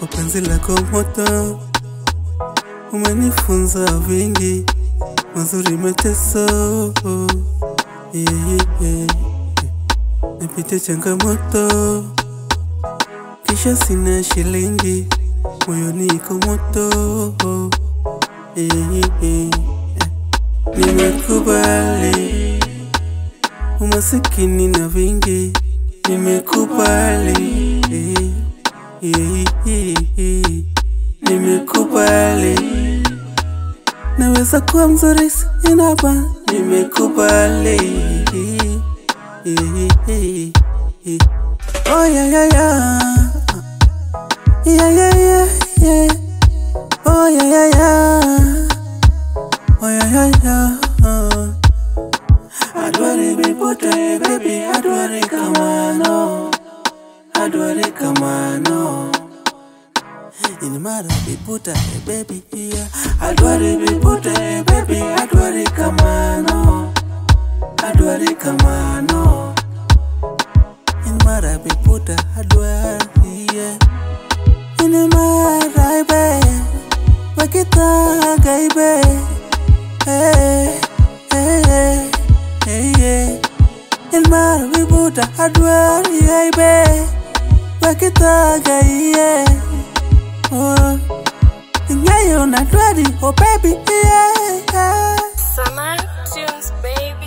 Wapenzi lako moto, umenifunza vingi mazuri, mateso yeah, yeah. Nipite changamoto, kisha sina shilingi, moyoni iko moto yeah, yeah. Nimekubali umasikini na vingi, nimekubali. Nimekubali naweza kuwa mzuri inaba, nimekubali. Oh yeah, yeah, yeah. Yeah, yeah, yeah, yeah. Oh yeah, yeah, yeah. Oh yeah, yeah, yeah. nipotee baby, adware kamano, adware kamano. In mara biputa e baby here, adware biputa e baby, adware kamano, adware kamano. In mara biputa adware here, in mara ibe, wakita gaibe, hey. mara wibuta adwar yaibe wakithagaiye ing'eyo oh. nadwari obebi oh, iye. Summer tunes, baby.